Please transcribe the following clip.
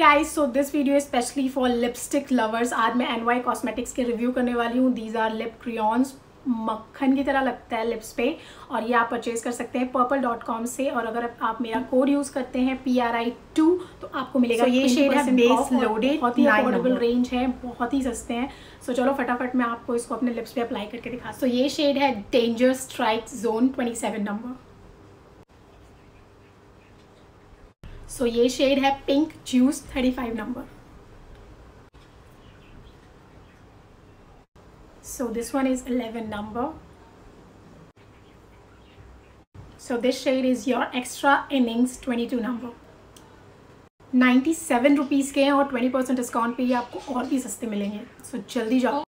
Guys so this video specially for lipstick lovers आज मैं N Y cosmetics के review करने वाली हूँ। दीज आर लिप क्रियॉन्स मक्खन की तरह लगता है लिप्स पे। और ये आप परचेज कर सकते हैं पर्पल डॉट कॉम से। और अगर आप मेरा कोड यूज़ करते हैं पी आर आई टू तो आपको मिलेगा so, ये शेड है बेस लोडेड बहुत ही अफोर्डेबल रेंज है। बहुत ही सस्ते हैं। सो so, चलो फटाफट मैं आपको इसको अपने लिप्स पे अप्लाई करके दिखा सो so, ये शेड है danger strike zone twenty seven number so ये शेड है pink juice thirty five number so this one is 11 number. So this shade is your extra innings 22 number. 97 rupees के हैं और 20 percent discount पे ये आपको और भी सस्ते मिलेंगे। सो so, जल्दी जाओ।